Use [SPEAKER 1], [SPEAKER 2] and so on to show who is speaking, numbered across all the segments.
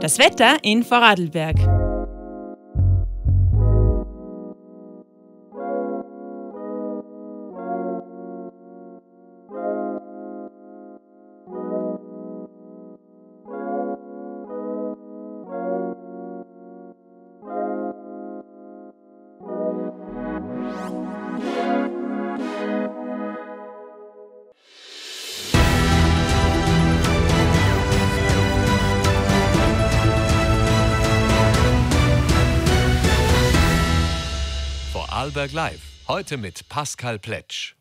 [SPEAKER 1] Das Wetter in Vorarlberg.
[SPEAKER 2] Live. Heute mit Pascal Pletsch.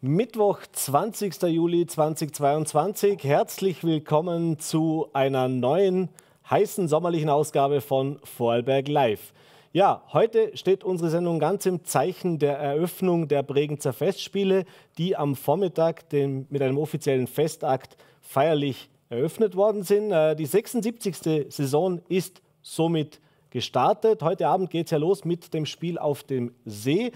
[SPEAKER 3] Mittwoch, 20. Juli 2022. Herzlich willkommen zu einer neuen heißen sommerlichen Ausgabe von Vorarlberg Live. Ja, heute steht unsere Sendung ganz im Zeichen der Eröffnung der Bregenzer Festspiele, die am Vormittag den, mit einem offiziellen Festakt feierlich eröffnet worden sind. Äh, die 76. Saison ist somit gestartet. Heute Abend geht es ja los mit dem Spiel auf dem See.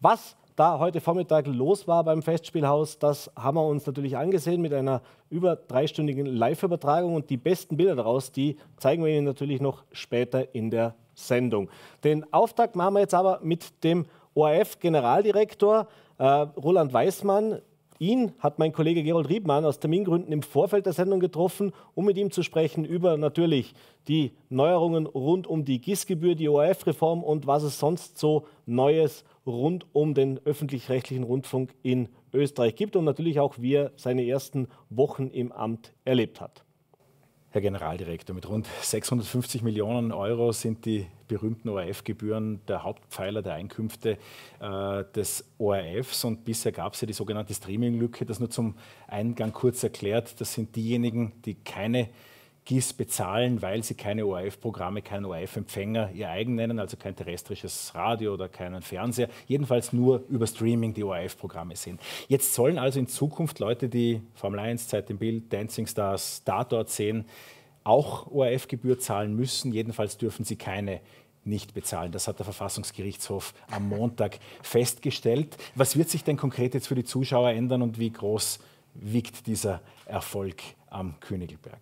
[SPEAKER 3] Was da heute Vormittag los war beim Festspielhaus, das haben wir uns natürlich angesehen mit einer über dreistündigen Live-Übertragung und die besten Bilder daraus, die zeigen wir Ihnen natürlich noch später in der Sendung. Den Auftakt machen wir jetzt aber mit dem ORF-Generaldirektor äh, Roland Weißmann. Ihn hat mein Kollege Gerold Riebmann aus Termingründen im Vorfeld der Sendung getroffen, um mit ihm zu sprechen über natürlich die Neuerungen rund um die GIS-Gebühr, die ORF-Reform und was es sonst so Neues rund um den öffentlich-rechtlichen Rundfunk in Österreich gibt und natürlich auch, wie er seine ersten Wochen im Amt erlebt hat.
[SPEAKER 4] Herr Generaldirektor, mit rund 650 Millionen Euro sind die berühmten ORF-Gebühren der Hauptpfeiler der Einkünfte äh, des ORFs. Und bisher gab es ja die sogenannte Streaming-Lücke. Das nur zum Eingang kurz erklärt. Das sind diejenigen, die keine GIS bezahlen, weil sie keine ORF-Programme, keinen ORF-Empfänger ihr eigen nennen, also kein terrestrisches Radio oder keinen Fernseher, jedenfalls nur über Streaming die ORF-Programme sehen. Jetzt sollen also in Zukunft Leute, die Formel 1, Zeit im Bild, Dancing Stars, Tatort sehen, auch ORF-Gebühr zahlen müssen. Jedenfalls dürfen sie keine nicht bezahlen. Das hat der Verfassungsgerichtshof am Montag festgestellt. Was wird sich denn konkret jetzt für die Zuschauer ändern und wie groß wiegt dieser Erfolg am Königelberg?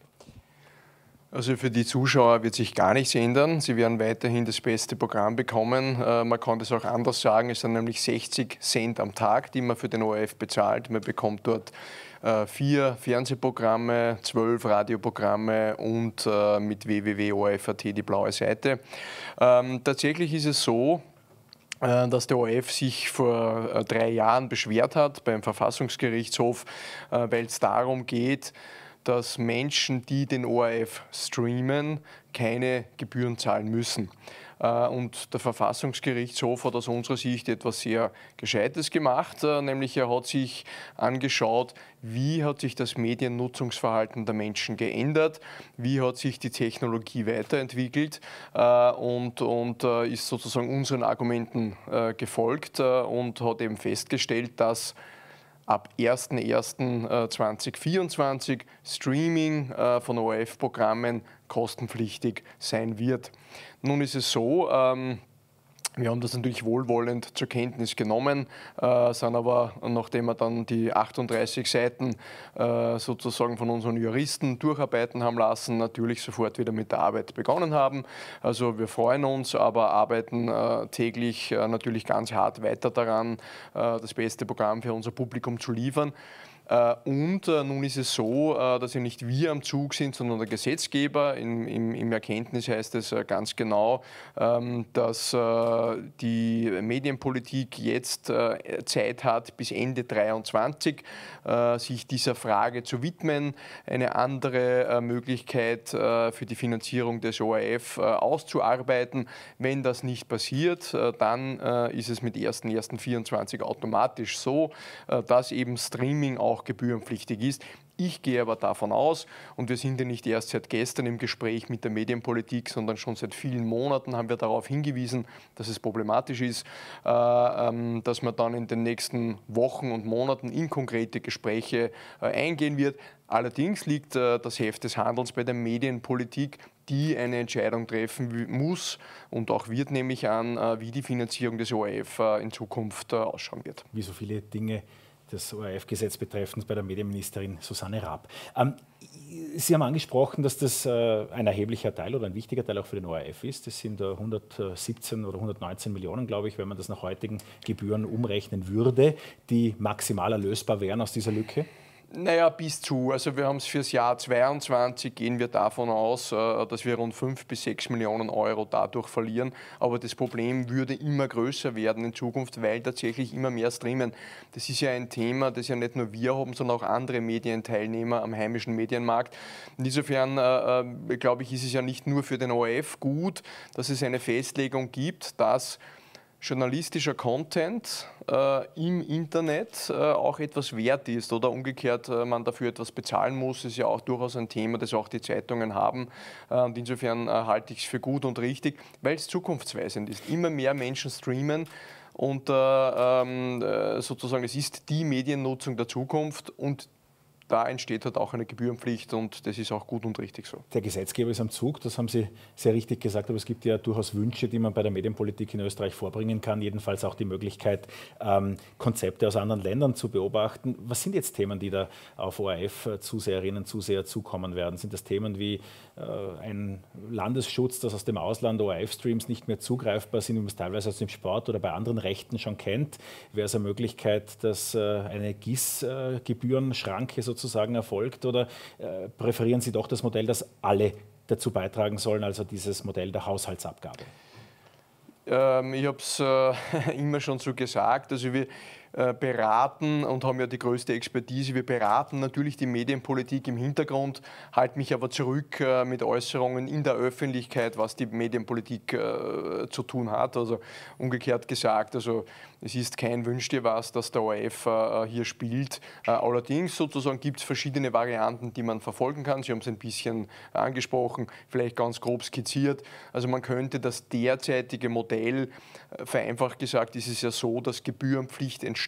[SPEAKER 5] Also für die Zuschauer wird sich gar nichts ändern. Sie werden weiterhin das beste Programm bekommen. Äh, man kann das auch anders sagen. Es sind nämlich 60 Cent am Tag, die man für den ORF bezahlt. Man bekommt dort äh, vier Fernsehprogramme, zwölf Radioprogramme und äh, mit www.orf.at die blaue Seite. Ähm, tatsächlich ist es so, dass der ORF sich vor drei Jahren beschwert hat beim Verfassungsgerichtshof, weil es darum geht, dass Menschen, die den ORF streamen, keine Gebühren zahlen müssen. Äh, und der Verfassungsgerichtshof hat aus unserer Sicht etwas sehr Gescheites gemacht, äh, nämlich er hat sich angeschaut, wie hat sich das Mediennutzungsverhalten der Menschen geändert, wie hat sich die Technologie weiterentwickelt äh, und, und ist sozusagen unseren Argumenten gefolgt und hat eben festgestellt, dass ab 01.01.2024 Streaming äh, von ORF-Programmen kostenpflichtig sein wird. Nun ist es so, ähm, wir haben das natürlich wohlwollend zur Kenntnis genommen, äh, sind aber, nachdem wir dann die 38 Seiten äh, sozusagen von unseren Juristen durcharbeiten haben lassen, natürlich sofort wieder mit der Arbeit begonnen haben. Also wir freuen uns, aber arbeiten äh, täglich äh, natürlich ganz hart weiter daran, äh, das beste Programm für unser Publikum zu liefern. Äh, und äh, nun ist es so, äh, dass ja nicht wir am Zug sind, sondern der Gesetzgeber. Im, im, im Erkenntnis heißt es ganz genau, ähm, dass die Medienpolitik jetzt Zeit hat, bis Ende 2023 sich dieser Frage zu widmen, eine andere Möglichkeit für die Finanzierung des ORF auszuarbeiten. Wenn das nicht passiert, dann ist es mit 1.1.24 automatisch so, dass eben Streaming auch auch gebührenpflichtig ist. Ich gehe aber davon aus, und wir sind ja nicht erst seit gestern im Gespräch mit der Medienpolitik, sondern schon seit vielen Monaten haben wir darauf hingewiesen, dass es problematisch ist, äh, ähm, dass man dann in den nächsten Wochen und Monaten in konkrete Gespräche äh, eingehen wird. Allerdings liegt äh, das Heft des Handelns bei der Medienpolitik, die eine Entscheidung treffen muss und auch wird, nämlich an, wie die Finanzierung des ORF in Zukunft ausschauen wird.
[SPEAKER 4] Wie so viele Dinge das ORF-Gesetz betreffend bei der Medienministerin Susanne Raab. Ähm, Sie haben angesprochen, dass das äh, ein erheblicher Teil oder ein wichtiger Teil auch für den ORF ist. Das sind 117 oder 119 Millionen, glaube ich, wenn man das nach heutigen Gebühren umrechnen würde, die maximal erlösbar wären aus dieser Lücke.
[SPEAKER 5] Naja, bis zu. Also wir haben es fürs Jahr 2022, gehen wir davon aus, äh, dass wir rund 5 bis 6 Millionen Euro dadurch verlieren. Aber das Problem würde immer größer werden in Zukunft, weil tatsächlich immer mehr streamen. Das ist ja ein Thema, das ja nicht nur wir haben, sondern auch andere Medienteilnehmer am heimischen Medienmarkt. Insofern, äh, äh, glaube ich, ist es ja nicht nur für den ORF gut, dass es eine Festlegung gibt, dass journalistischer Content äh, im Internet äh, auch etwas wert ist oder umgekehrt äh, man dafür etwas bezahlen muss, ist ja auch durchaus ein Thema, das auch die Zeitungen haben. Äh, und insofern äh, halte ich es für gut und richtig, weil es zukunftsweisend ist. Immer mehr Menschen streamen und äh, ähm, sozusagen es ist die Mediennutzung der Zukunft und da entsteht halt auch eine Gebührenpflicht und das ist auch gut und richtig so.
[SPEAKER 4] Der Gesetzgeber ist am Zug, das haben Sie sehr richtig gesagt, aber es gibt ja durchaus Wünsche, die man bei der Medienpolitik in Österreich vorbringen kann, jedenfalls auch die Möglichkeit, ähm, Konzepte aus anderen Ländern zu beobachten. Was sind jetzt Themen, die da auf ORF-Zuseherinnen, Zuseher zukommen werden? Sind das Themen wie äh, ein Landesschutz, dass aus dem Ausland ORF-Streams nicht mehr zugreifbar sind, wie man es teilweise aus dem Sport oder bei anderen Rechten schon kennt? Wäre es eine Möglichkeit, dass äh, eine GIS-Gebührenschranke sozusagen sozusagen erfolgt oder äh, präferieren Sie doch das Modell, das alle dazu beitragen sollen, also dieses Modell der Haushaltsabgabe?
[SPEAKER 5] Ähm, ich habe es äh, immer schon so gesagt. Also wir beraten und haben ja die größte Expertise. Wir beraten natürlich die Medienpolitik im Hintergrund, halte mich aber zurück äh, mit Äußerungen in der Öffentlichkeit, was die Medienpolitik äh, zu tun hat. Also umgekehrt gesagt, also es ist kein Wünsch dir was, dass der ORF äh, hier spielt. Äh, allerdings sozusagen gibt es verschiedene Varianten, die man verfolgen kann. Sie haben es ein bisschen angesprochen, vielleicht ganz grob skizziert. Also man könnte das derzeitige Modell, äh, vereinfacht gesagt, ist es ja so, dass Gebührenpflicht entsteht,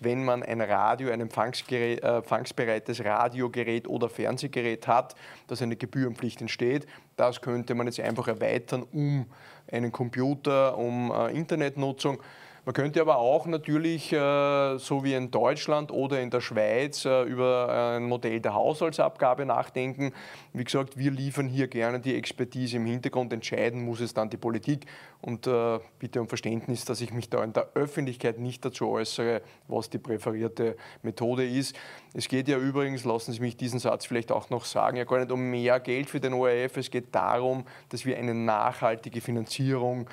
[SPEAKER 5] wenn man ein Radio, ein empfangsbereites Radiogerät oder Fernsehgerät hat, dass eine Gebührenpflicht entsteht. Das könnte man jetzt einfach erweitern um einen Computer, um Internetnutzung. Man könnte aber auch natürlich, äh, so wie in Deutschland oder in der Schweiz, äh, über ein Modell der Haushaltsabgabe nachdenken. Wie gesagt, wir liefern hier gerne die Expertise im Hintergrund. Entscheiden muss es dann die Politik. Und äh, bitte um Verständnis, dass ich mich da in der Öffentlichkeit nicht dazu äußere, was die präferierte Methode ist. Es geht ja übrigens, lassen Sie mich diesen Satz vielleicht auch noch sagen, ja gar nicht um mehr Geld für den ORF. Es geht darum, dass wir eine nachhaltige Finanzierung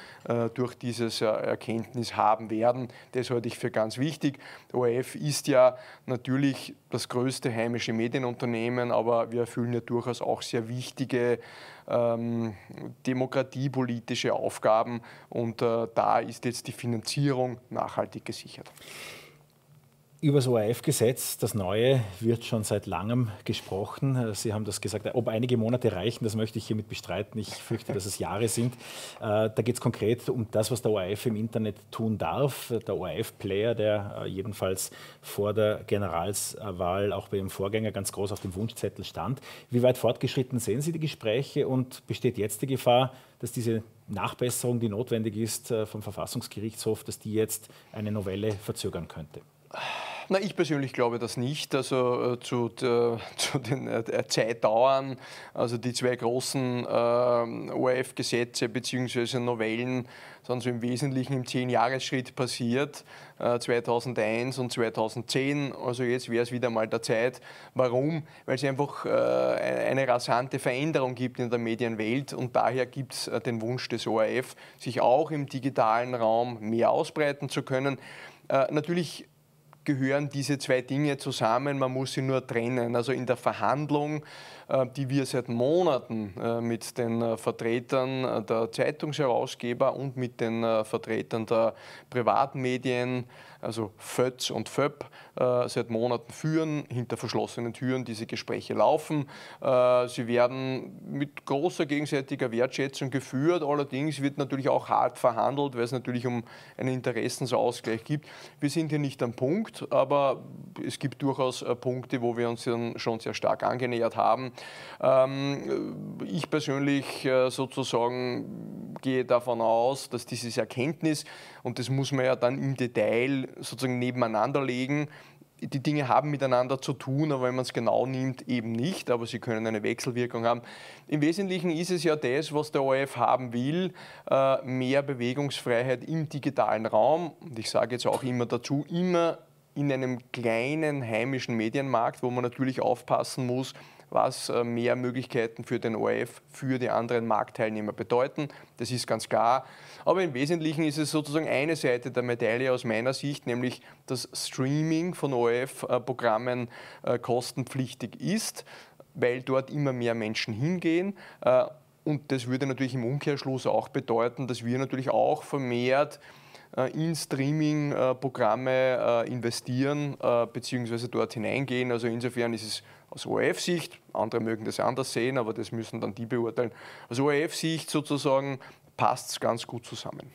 [SPEAKER 5] durch dieses Erkenntnis haben haben werden. Das halte ich für ganz wichtig. Der ORF ist ja natürlich das größte heimische Medienunternehmen, aber wir erfüllen ja durchaus auch sehr wichtige ähm, demokratiepolitische Aufgaben und äh, da ist jetzt die Finanzierung nachhaltig gesichert.
[SPEAKER 4] Über das ORF-Gesetz, das neue, wird schon seit langem gesprochen. Sie haben das gesagt, ob einige Monate reichen, das möchte ich hiermit bestreiten. Ich fürchte, dass es Jahre sind. Äh, da geht es konkret um das, was der ORF im Internet tun darf. Der ORF-Player, der äh, jedenfalls vor der Generalswahl auch bei Ihrem Vorgänger ganz groß auf dem Wunschzettel stand. Wie weit fortgeschritten sehen Sie die Gespräche und besteht jetzt die Gefahr, dass diese Nachbesserung, die notwendig ist äh, vom Verfassungsgerichtshof, dass die jetzt eine Novelle verzögern könnte?
[SPEAKER 5] Na, ich persönlich glaube das nicht. Also äh, zu, äh, zu, den äh, Zeitdauern, also die zwei großen äh, ORF-Gesetze bzw. Novellen sind so im Wesentlichen im Zehn-Jahres-Schritt passiert, 2001 äh, und 2010. Also jetzt wäre es wieder mal der Zeit. Warum? Weil es einfach äh, eine rasante Veränderung gibt in der Medienwelt und daher gibt es den Wunsch des ORF, sich auch im digitalen Raum mehr ausbreiten zu können. Natürlich gehören diese zwei Dinge zusammen, man muss sie nur trennen. Also in der Verhandlung, die wir seit Monaten äh, mit den äh, Vertretern der Zeitungsherausgeber und mit den Vertretern der Privatmedien also FÖTS und FÖP, äh, seit Monaten führen, hinter verschlossenen Türen diese Gespräche laufen. Äh, sie werden mit großer gegenseitiger Wertschätzung geführt, allerdings wird natürlich auch hart verhandelt, weil es natürlich um einen Interessensausgleich gibt. Wir sind hier nicht am Punkt, aber es gibt durchaus äh, Punkte, wo wir uns dann schon sehr stark angenähert haben. Ähm, ich persönlich äh, sozusagen gehe davon aus, dass dieses Erkenntnis, und das muss man ja dann im Detail sozusagen nebeneinander legen, die Dinge haben miteinander zu tun, aber wenn man es genau nimmt, eben nicht, aber sie können eine Wechselwirkung haben. Im Wesentlichen ist es ja das, was der ORF haben will, äh, mehr Bewegungsfreiheit im digitalen Raum. Und ich sage jetzt auch immer dazu, immer in einem kleinen heimischen Medienmarkt, wo man natürlich aufpassen muss, was äh, mehr Möglichkeiten für den ORF, für die anderen Marktteilnehmer bedeuten. Das ist ganz klar. Aber im Wesentlichen ist es sozusagen eine Seite der Medaille aus meiner Sicht, nämlich dass Streaming von ORF-Programmen äh, kostenpflichtig ist, weil dort immer mehr Menschen hingehen. Äh, und das würde natürlich im Umkehrschluss auch bedeuten, dass wir natürlich auch vermehrt in Streaming-Programme investieren bzw. dort hineingehen. Also insofern ist es aus ORF-Sicht, andere mögen das anders sehen, aber das müssen dann die beurteilen. Aus ORF-Sicht sozusagen passt es ganz gut zusammen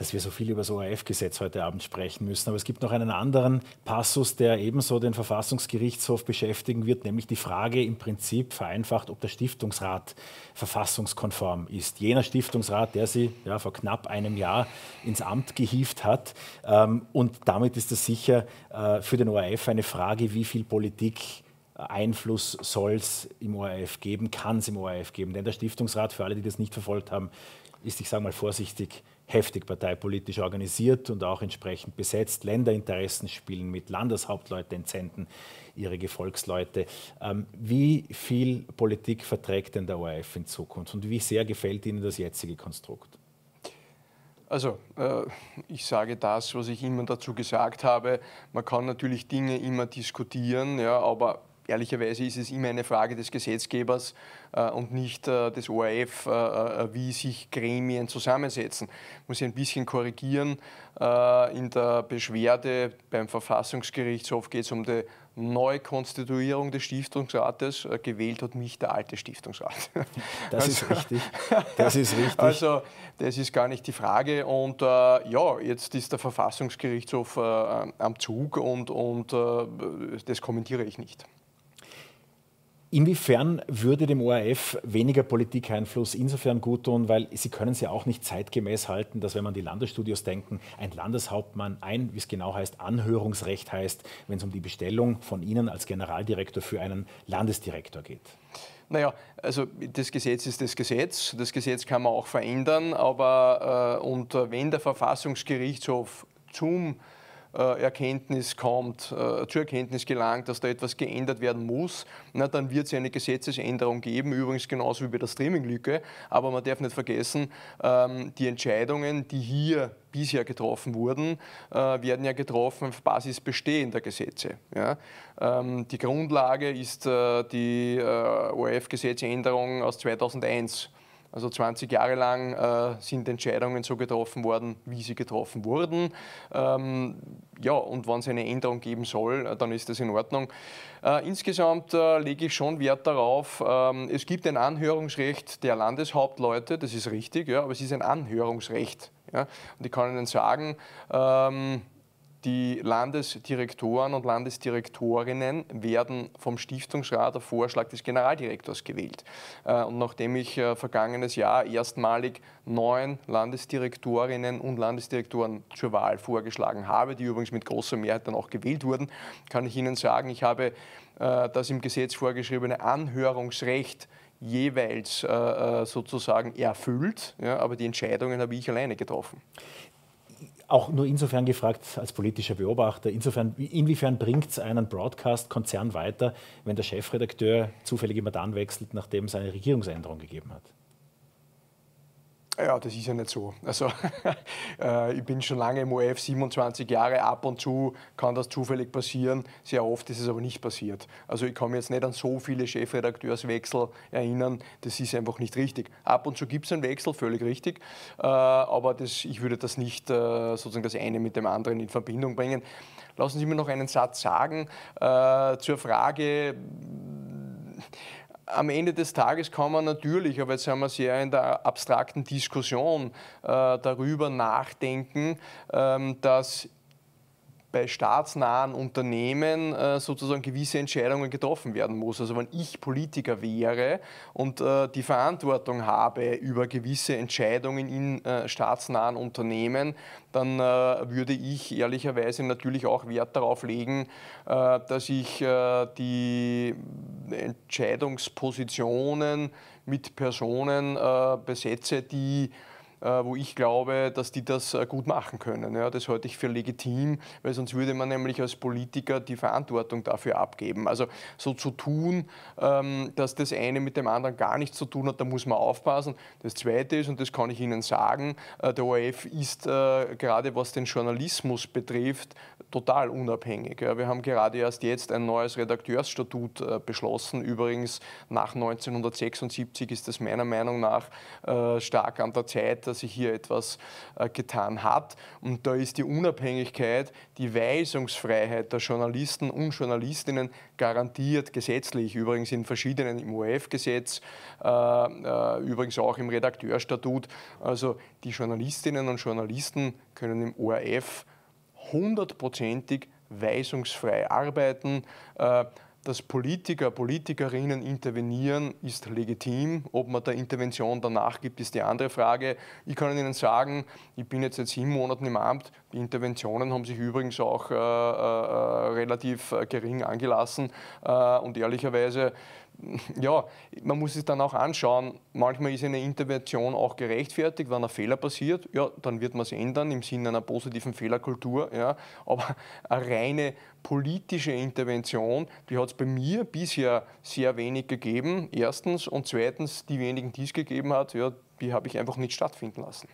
[SPEAKER 4] dass wir so viel über das ORF-Gesetz heute Abend sprechen müssen. Aber es gibt noch einen anderen Passus, der ebenso den Verfassungsgerichtshof beschäftigen wird, nämlich die Frage im Prinzip vereinfacht, ob der Stiftungsrat verfassungskonform ist. Jener Stiftungsrat, der sie ja, vor knapp einem Jahr ins Amt gehievt hat. Ähm, und damit ist es sicher äh, für den ORF eine Frage, wie viel Politik Einfluss soll es im ORF geben, kann es im ORF geben. Denn der Stiftungsrat, für alle, die das nicht verfolgt haben, ist, ich sage mal vorsichtig, heftig parteipolitisch organisiert und auch entsprechend besetzt. Länderinteressen spielen mit, Landeshauptleute entsenden ihre Gefolgsleute. Ähm, wie viel Politik verträgt denn der ORF in Zukunft und wie sehr gefällt Ihnen das jetzige Konstrukt?
[SPEAKER 5] Also, äh, ich sage das, was ich immer dazu gesagt habe. Man kann natürlich Dinge immer diskutieren, ja, aber ehrlicherweise ist es immer eine Frage des Gesetzgebers äh, und nicht äh, des ORF, äh, äh, wie sich Gremien zusammensetzen. Ich muss ich ein bisschen korrigieren. Äh, in der Beschwerde beim Verfassungsgerichtshof geht es um die Neukonstituierung des Stiftungsrates. Äh, gewählt hat mich der alte Stiftungsrat.
[SPEAKER 4] Das also, ist richtig. Das ist richtig.
[SPEAKER 5] Also, das ist gar nicht die Frage. Und ja, jetzt ist der Verfassungsgerichtshof am Zug und, und das kommentiere ich nicht.
[SPEAKER 4] Inwiefern würde dem ORF weniger Politikeinfluss insofern gut tun, weil Sie können es ja auch nicht zeitgemäß halten, dass wenn man die Landesstudios denken, ein Landeshauptmann ein, wie es genau heißt, Anhörungsrecht heißt, wenn es um die Bestellung von Ihnen als Generaldirektor für einen Landesdirektor geht.
[SPEAKER 5] Naja, also das Gesetz ist das Gesetz. Das Gesetz kann man auch verändern, aber äh, und wenn der Verfassungsgerichtshof zum äh, Erkenntnis kommt, äh, zur Erkenntnis gelangt, dass da etwas geändert werden muss, na, dann wird es eine Gesetzesänderung geben, übrigens genauso wie bei der Streaming-Lücke. Aber man darf nicht vergessen, ähm, die Entscheidungen, die hier bisher getroffen wurden, äh, werden ja getroffen auf Basis bestehender Gesetze. Ähm, die Grundlage ist die ORF-Gesetzänderung aus 2001. Also 20 Jahre lang äh, sind Entscheidungen so getroffen worden, wie sie getroffen wurden. Ähm, ja, und wenn es eine Änderung geben soll, äh, dann ist das in Ordnung. Äh, insgesamt äh, lege ich schon Wert darauf, ähm, es gibt ein Anhörungsrecht der Landeshauptleute, das ist richtig, ja, aber es ist ein Anhörungsrecht. Ja, und ich kann Ihnen sagen, ähm, die Landesdirektoren und Landesdirektorinnen werden vom Stiftungsrat auf Vorschlag des Generaldirektors gewählt. Äh, und nachdem ich äh, vergangenes Jahr erstmalig neun Landesdirektorinnen und Landesdirektoren zur Wahl vorgeschlagen habe, die übrigens mit großer Mehrheit dann auch gewählt wurden, kann ich Ihnen sagen, ich habe äh, das im Gesetz vorgeschriebene Anhörungsrecht jeweils sozusagen erfüllt, aber die Entscheidungen habe ich alleine getroffen
[SPEAKER 4] auch nur insofern gefragt als politischer Beobachter, insofern, inwiefern bringt es einen Broadcast-Konzern weiter, wenn der Chefredakteur zufällig immer dann wechselt, nachdem es eine Regierungsänderung gegeben hat?
[SPEAKER 5] Ja, das ist ja nicht so. Also äh, ich bin schon lange im OF, 27 Jahre, ab und zu kann das zufällig passieren. Sehr oft ist es aber nicht passiert. Also ich kann mich jetzt nicht an so viele Chefredakteurswechsel erinnern. Das ist einfach nicht richtig. Ab und zu gibt es einen Wechsel, völlig richtig. Äh, aber das, ich würde das nicht äh, sozusagen das eine mit dem anderen in Verbindung bringen. Lassen Sie mir noch einen Satz sagen äh, zur Frage am Ende des Tages kann man natürlich, aber jetzt sind wir sehr in der abstrakten Diskussion, äh, darüber nachdenken, ähm, dass bei staatsnahen Unternehmen äh, sozusagen gewisse Entscheidungen getroffen werden muss. Also wenn ich Politiker wäre und äh, die Verantwortung habe über gewisse Entscheidungen in äh, staatsnahen Unternehmen, dann äh, würde ich ehrlicherweise natürlich auch Wert darauf legen, äh, dass ich äh, die Entscheidungspositionen mit Personen besetze, die wo ich glaube, dass die das äh, gut machen können. Ja, das halte ich für legitim, weil sonst würde man nämlich als Politiker die Verantwortung dafür abgeben. Also so zu tun, ähm, dass das eine mit dem anderen gar nichts zu tun hat, da muss man aufpassen. Das Zweite ist, und das kann ich Ihnen sagen, äh, der ORF ist gerade was den Journalismus betrifft, total unabhängig. Wir haben gerade erst jetzt ein neues Redakteursstatut beschlossen. Übrigens nach 1976 ist das meiner Meinung nach stark an der Zeit, dass sich hier etwas äh, getan hat. Und da ist die Unabhängigkeit, die Weisungsfreiheit der Journalisten und Journalistinnen garantiert gesetzlich, übrigens in verschiedenen im ORF-Gesetz, äh, äh, übrigens auch im Redakteurstatut. Also die Journalistinnen und Journalisten können im ORF hundertprozentig weisungsfrei arbeiten. Äh, dass Politiker, Politikerinnen intervenieren, ist legitim. Ob man der Intervention danach gibt, ist die andere Frage. Ich kann Ihnen sagen, ich bin jetzt seit sieben Monaten im Amt. Die Interventionen haben sich übrigens auch äh, äh, relativ äh, gering angelassen. Äh, und ehrlicherweise ja, man muss es dann auch anschauen. Manchmal ist eine Intervention auch gerechtfertigt, wenn ein Fehler passiert, ja, dann wird man es ändern im Sinne einer positiven Fehlerkultur. Ja. Aber eine reine politische Intervention, die hat es bei mir bisher sehr wenig gegeben. Erstens und zweitens die wenigen, die es gegeben hat, ja, die habe ich einfach nicht stattfinden lassen.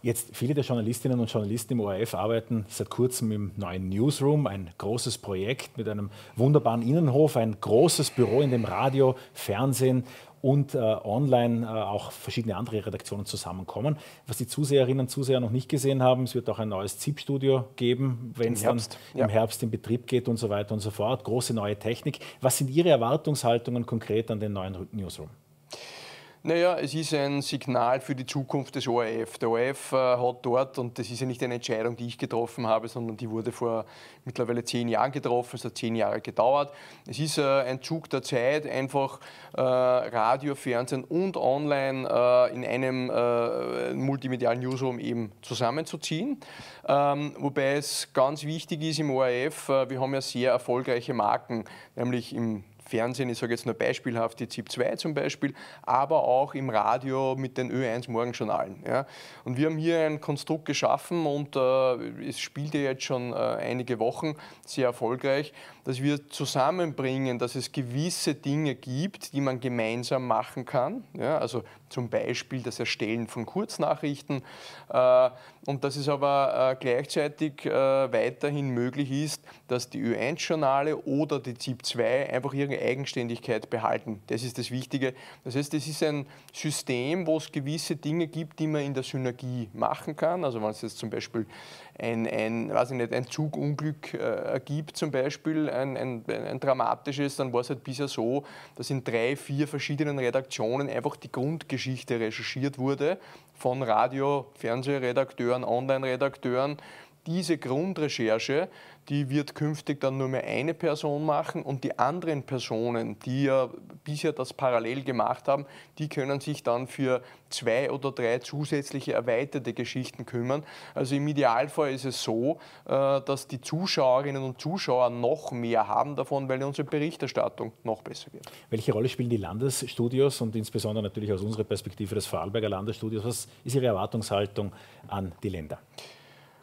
[SPEAKER 4] Jetzt viele der Journalistinnen und Journalisten im ORF arbeiten seit kurzem im neuen Newsroom, ein großes Projekt mit einem wunderbaren Innenhof, ein großes Büro, in dem Radio, Fernsehen und äh, online äh, auch verschiedene andere Redaktionen zusammenkommen. Was die Zuseherinnen und Zuseher noch nicht gesehen haben, es wird auch ein neues ZIP-Studio geben, wenn es dann ja. im Herbst in Betrieb geht und so weiter und so fort. Große neue Technik. Was sind Ihre Erwartungshaltungen konkret an den neuen Newsroom?
[SPEAKER 5] Naja, es ist ein Signal für die Zukunft des ORF. Der ORF äh, hat dort, und das ist ja nicht eine Entscheidung, die ich getroffen habe, sondern die wurde vor mittlerweile zehn Jahren getroffen, es hat zehn Jahre gedauert. Es ist äh, ein Zug der Zeit, einfach äh, Radio, Fernsehen und Online äh, in einem äh, multimedialen Newsroom eben zusammenzuziehen. Ähm, wobei es ganz wichtig ist im ORF, äh, wir haben ja sehr erfolgreiche Marken, nämlich im Fernsehen, ich sage jetzt nur beispielhaft die ZIP 2 zum Beispiel, aber auch im Radio mit den Ö1 Morgenjournalen. Ja. Und wir haben hier ein Konstrukt geschaffen und äh, es spielt ja jetzt schon äh, einige Wochen sehr erfolgreich, dass wir zusammenbringen, dass es gewisse Dinge gibt, die man gemeinsam machen kann. Ja. Also zum Beispiel das Erstellen von Kurznachrichten äh, und dass es aber äh, gleichzeitig äh, weiterhin möglich ist, dass die Ö1-Journale oder die ZIP 2 einfach ihre Eigenständigkeit behalten. Das ist das Wichtige. Das heißt, es ist ein System, wo es gewisse Dinge gibt, die man in der Synergie machen kann. Also wenn es jetzt zum Beispiel ein, ein, weiß ich nicht, ein Zugunglück äh, gibt, zum Beispiel ein, ein, ein, dramatisches, dann war es halt bisher so, dass in drei, vier verschiedenen Redaktionen einfach die Grundgeschichte recherchiert wurde von Radio-, Fernsehredakteuren, Online-Redakteuren. Diese Grundrecherche die wird künftig dann nur mehr eine Person machen und die anderen Personen, die ja bisher das parallel gemacht haben, die können sich dann für zwei oder drei zusätzliche erweiterte Geschichten kümmern. Also im Idealfall ist es so, äh, dass die Zuschauerinnen und Zuschauer noch mehr haben davon, weil unsere Berichterstattung noch besser wird.
[SPEAKER 4] Welche Rolle spielen die Landesstudios und insbesondere natürlich aus unserer Perspektive des Vorarlberger Landesstudios? Was ist Ihre Erwartungshaltung an die Länder?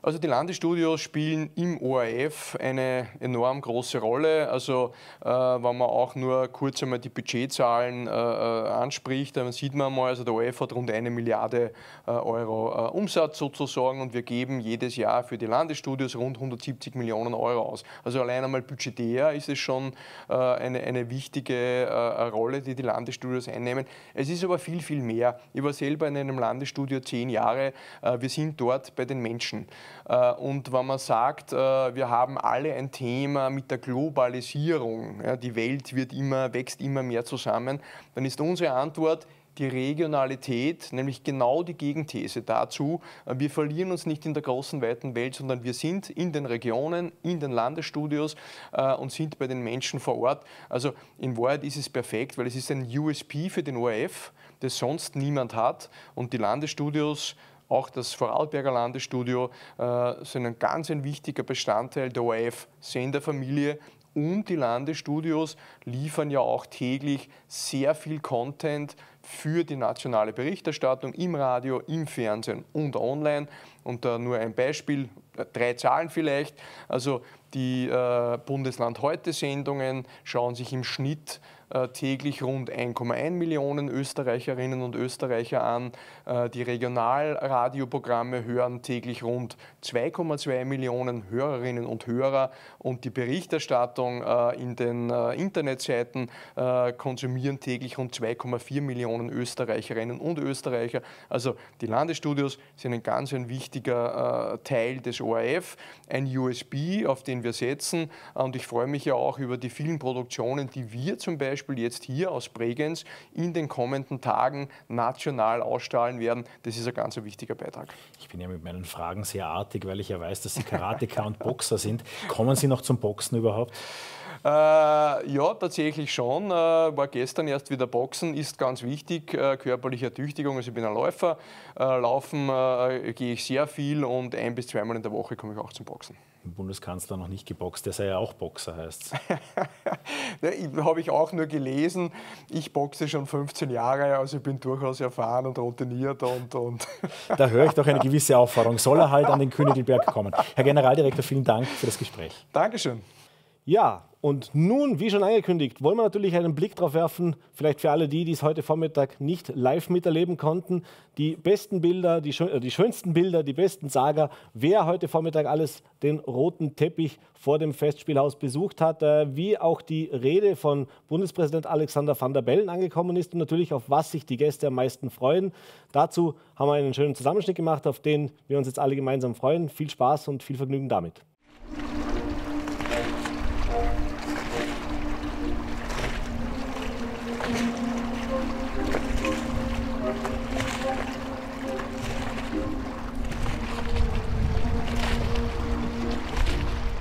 [SPEAKER 5] Also die Landesstudios spielen im ORF eine enorm große Rolle. Also äh, wenn man auch nur kurz einmal die Budgetzahlen äh, äh anspricht, dann sieht man mal, also der ORF hat rund eine Milliarde äh, Euro äh, Umsatz sozusagen und wir geben jedes Jahr für die Landesstudios rund 170 Millionen Euro aus. Also allein einmal budgetär ist es schon äh, eine, eine wichtige Rolle, die die Landesstudios einnehmen. Es ist aber viel, viel mehr. Ich war selber in einem Landesstudio zehn Jahre. wir sind dort bei den Menschen. Äh, und wenn man sagt, äh, wir haben alle ein Thema mit der Globalisierung, die Welt wird immer, wächst immer mehr zusammen, dann ist unsere Antwort, die Regionalität, nämlich genau die Gegenthese dazu. Äh, wir verlieren uns nicht in der großen, weiten Welt, sondern wir sind in den Regionen, in den Landesstudios und sind bei den Menschen vor Ort. Also in Wahrheit ist es perfekt, weil es ist ein USP für den ORF, das sonst niemand hat. Und die Landesstudios auch das Vorarlberger Landesstudio äh, sind ein ganz ein wichtiger Bestandteil der ORF-Senderfamilie. Und die Landesstudios liefern ja auch täglich sehr viel Content für die nationale Berichterstattung im Radio, im Fernsehen und online. Und da nur ein Beispiel, drei Zahlen vielleicht. Also die äh, Bundesland heute Sendungen schauen sich im Schnitt äh, täglich rund 1,1 Millionen Österreicherinnen und Österreicher an. Äh, die Regionalradioprogramme hören täglich rund 2,2 Millionen Hörerinnen und Hörer und die Berichterstattung äh, in den Internetseiten konsumieren täglich rund 2,4 Millionen Österreicherinnen und Österreicher. Also die Landesstudios sind ein ganz ein wichtiger Teil des ORF, ein USB, auf den wir setzen und ich freue mich ja auch über die vielen Produktionen, die wir zum Beispiel Beispiel jetzt hier aus Bregenz in den kommenden Tagen national ausstrahlen werden. Das ist ein ganz wichtiger Beitrag.
[SPEAKER 4] Ich bin ja mit meinen Fragen sehr artig, weil ich ja weiß, dass Sie Karateka und Boxer sind. Kommen Sie noch zum Boxen überhaupt?
[SPEAKER 5] Äh, ja, tatsächlich schon. Äh, war gestern erst wieder Boxen, ist ganz wichtig, äh, körperliche Ertüchtigung. Also ich bin ein Läufer. Äh, laufen äh, gehe ich sehr viel und ein bis zweimal in der Woche komme ich auch zum Boxen
[SPEAKER 4] Bundeskanzler noch nicht geboxt. Der sei ja auch Boxer, heißt
[SPEAKER 5] es. Habe ich auch nur gelesen. Ich boxe schon 15 Jahre, also ich bin durchaus erfahren und routiniert. Und, und
[SPEAKER 4] da höre ich doch eine gewisse Aufforderung. Soll er halt an den Königelberg kommen. Herr Generaldirektor, vielen Dank für das Gespräch.
[SPEAKER 5] Dankeschön.
[SPEAKER 3] Ja, und nun, wie schon angekündigt, wollen wir natürlich einen Blick darauf werfen, vielleicht für alle die, die es heute Vormittag nicht live miterleben konnten, die besten Bilder, die, äh, die schönsten Bilder, die besten Sager, wer heute Vormittag alles den roten Teppich vor dem Festspielhaus besucht hat, äh, wie auch die Rede von Bundespräsident Alexander van der Bellen angekommen ist und natürlich auf was sich die Gäste am meisten freuen. Dazu haben wir einen schönen Zusammenschnitt gemacht, auf den wir uns jetzt alle gemeinsam freuen. Viel Spaß und viel Vergnügen damit.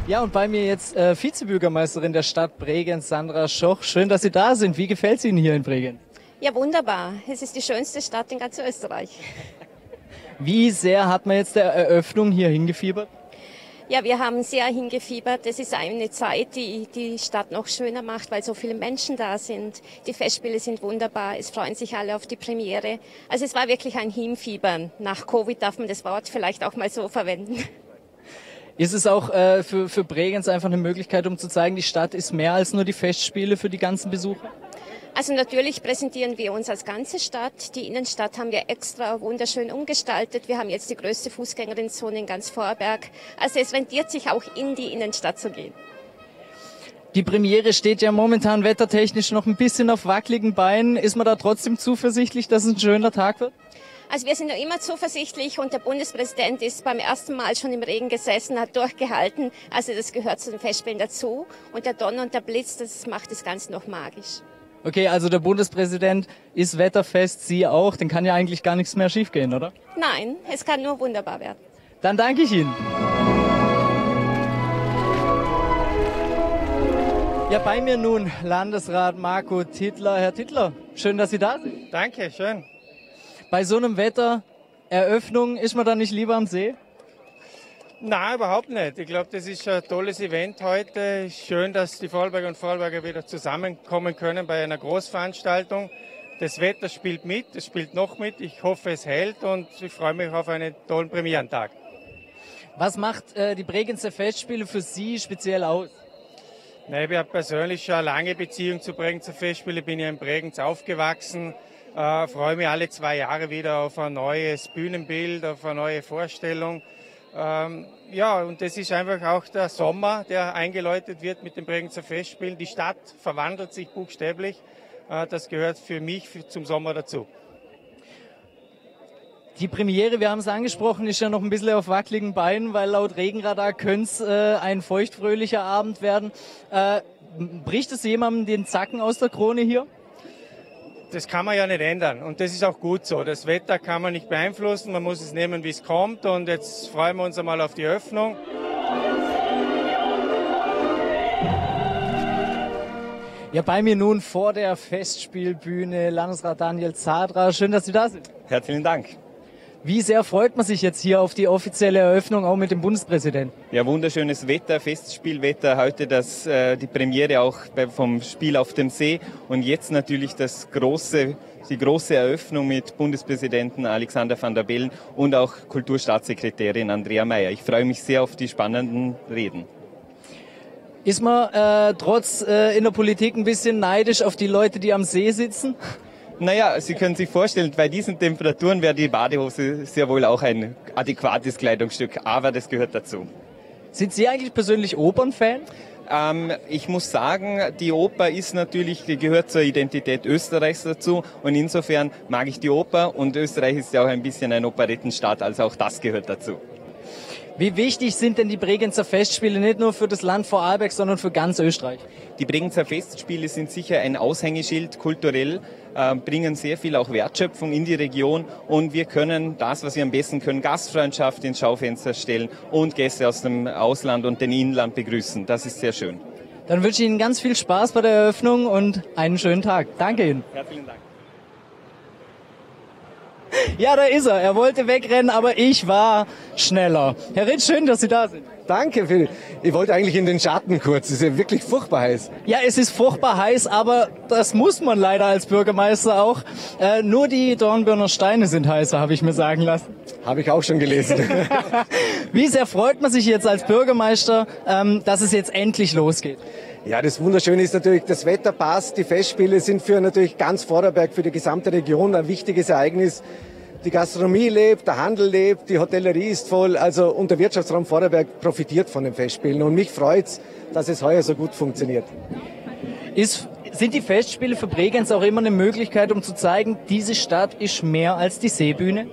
[SPEAKER 6] Ja, und bei mir jetzt äh, Vizebürgermeisterin der Stadt Bregenz, Sandra Schoch. Schön, dass Sie da sind. Wie gefällt es Ihnen hier in Bregenz?
[SPEAKER 7] Ja, wunderbar. Es ist die schönste Stadt in ganz Österreich.
[SPEAKER 6] Wie sehr hat man jetzt der Eröffnung hier hingefiebert?
[SPEAKER 7] Ja, wir haben sehr hingefiebert. Es ist eine Zeit, die die Stadt noch schöner macht, weil so viele Menschen da sind. Die Festspiele sind wunderbar. Es freuen sich alle auf die Premiere. Also es war wirklich ein Hinfiebern. Nach Covid darf man das Wort vielleicht auch mal so verwenden.
[SPEAKER 6] Ist es auch äh, für, für Bregenz einfach eine Möglichkeit, um zu zeigen, die Stadt ist mehr als nur die Festspiele für die ganzen Besucher?
[SPEAKER 7] Also natürlich präsentieren wir uns als ganze Stadt. Die Innenstadt haben wir extra wunderschön umgestaltet. Wir haben jetzt die größte Fußgängerinzone in ganz Vorberg. Also es rentiert sich auch in die Innenstadt zu gehen.
[SPEAKER 6] Die Premiere steht ja momentan wettertechnisch noch ein bisschen auf wackeligen Beinen. Ist man da trotzdem zuversichtlich, dass es ein schöner Tag wird?
[SPEAKER 7] Also wir sind ja immer zuversichtlich und der Bundespräsident ist beim ersten Mal schon im Regen gesessen, hat durchgehalten. Also das gehört zu den Festspielen dazu. Und der Donner und der Blitz, das macht das Ganze noch magisch.
[SPEAKER 6] Okay, also der Bundespräsident ist wetterfest, Sie auch. Dann kann ja eigentlich gar nichts mehr schiefgehen, oder?
[SPEAKER 7] Nein, es kann nur wunderbar werden.
[SPEAKER 6] Dann danke ich Ihnen. Ja, bei mir nun Landesrat Marco Tittler. Herr Tittler, schön, dass Sie da sind.
[SPEAKER 8] Danke, schön
[SPEAKER 6] bei so einem Wetter, Eröffnung, ist man da nicht lieber am See?
[SPEAKER 8] Nein, überhaupt nicht. Ich glaube, das ist ein tolles Event heute. Schön, dass die Vorarlberger und Vorarlberger wieder zusammenkommen können bei einer Großveranstaltung. Das Wetter spielt mit, es spielt noch mit. Ich hoffe, es hält und ich freue mich auf einen tollen Premierentag.
[SPEAKER 6] Was macht äh, die Bregenzer Festspiele für Sie speziell aus?
[SPEAKER 8] Na, ich habe persönlich schon eine lange Beziehung zu Bregenzer Festspiele, bin ja in Bregenz aufgewachsen. Äh, freue mich alle zwei Jahre wieder auf ein neues Bühnenbild, auf eine neue Vorstellung. Ähm, ja, und das ist einfach auch der Sommer, der eingeläutet wird mit den Bregenzer Festspielen. Die Stadt verwandelt sich buchstäblich. Äh, das gehört für mich zum Sommer dazu.
[SPEAKER 6] Die Premiere, wir haben es angesprochen, ist ja noch ein bisschen auf wackeligen Beinen, weil laut Regenradar könnte es äh, ein feuchtfröhlicher Abend werden. Äh, bricht es jemandem den Zacken aus der Krone hier?
[SPEAKER 8] Das kann man ja nicht ändern. Und das ist auch gut so. Das Wetter kann man nicht beeinflussen, man muss es nehmen, wie es kommt. Und jetzt freuen wir uns einmal auf die Öffnung.
[SPEAKER 6] Ja, bei mir nun vor der Festspielbühne Landesrat Daniel Zadra. Schön, dass Sie da sind.
[SPEAKER 9] Herzlichen Dank.
[SPEAKER 6] Wie sehr freut man sich jetzt hier auf die offizielle Eröffnung auch mit dem Bundespräsidenten?
[SPEAKER 9] Ja, wunderschönes Wetter, Festspielwetter. Heute das, äh, die Premiere auch bei, vom Spiel auf dem See und jetzt natürlich das große, die große Eröffnung mit Bundespräsidenten Alexander van der Bellen und auch Kulturstaatssekretärin Andrea Mayer. Ich freue mich sehr auf die spannenden Reden.
[SPEAKER 6] Ist man äh, trotz äh, in der Politik ein bisschen neidisch auf die Leute, die am See sitzen?
[SPEAKER 9] Naja, Sie können sich vorstellen, bei diesen Temperaturen wäre die Badehose sehr wohl auch ein adäquates Kleidungsstück, aber das gehört dazu.
[SPEAKER 6] Sind Sie eigentlich persönlich Opernfan?
[SPEAKER 9] Ähm, ich muss sagen, die Oper ist natürlich, die gehört zur Identität Österreichs dazu und insofern mag ich die Oper und Österreich ist ja auch ein bisschen ein Operettenstaat, also auch das gehört dazu.
[SPEAKER 6] Wie wichtig sind denn die Bregenzer Festspiele nicht nur für das Land Vorarlberg, sondern für ganz Österreich?
[SPEAKER 9] Die Bregenzer Festspiele sind sicher ein Aushängeschild kulturell, äh, bringen sehr viel auch Wertschöpfung in die Region und wir können das, was wir am besten können, Gastfreundschaft ins Schaufenster stellen und Gäste aus dem Ausland und dem Inland begrüßen. Das ist sehr schön.
[SPEAKER 6] Dann wünsche ich Ihnen ganz viel Spaß bei der Eröffnung und einen schönen Tag. Danke Ihnen.
[SPEAKER 9] Herzlichen Dank.
[SPEAKER 6] Ja, da ist er. Er wollte wegrennen, aber ich war schneller. Herr Ritz, schön, dass Sie da sind.
[SPEAKER 10] Danke, Phil. Ich wollte eigentlich in den Schatten kurz. Es ist ja wirklich furchtbar heiß.
[SPEAKER 6] Ja, es ist furchtbar heiß, aber das muss man leider als Bürgermeister auch. Äh, nur die Dornbirner Steine sind heißer, habe ich mir sagen lassen.
[SPEAKER 10] Habe ich auch schon gelesen.
[SPEAKER 6] Wie sehr freut man sich jetzt als Bürgermeister, ähm, dass es jetzt endlich losgeht?
[SPEAKER 10] Ja, das Wunderschöne ist natürlich, das Wetter passt. Die Festspiele sind für natürlich ganz Vorarlberg, für die gesamte Region ein wichtiges Ereignis. Die Gastronomie lebt, der Handel lebt, die Hotellerie ist voll. Also und der Wirtschaftsraum Vorarlberg profitiert von den Festspielen. Und mich freut's, dass es heuer so gut funktioniert.
[SPEAKER 6] Ist, sind die Festspiele für Bregenz auch immer eine Möglichkeit, um zu zeigen, diese Stadt ist mehr als die Seebühne?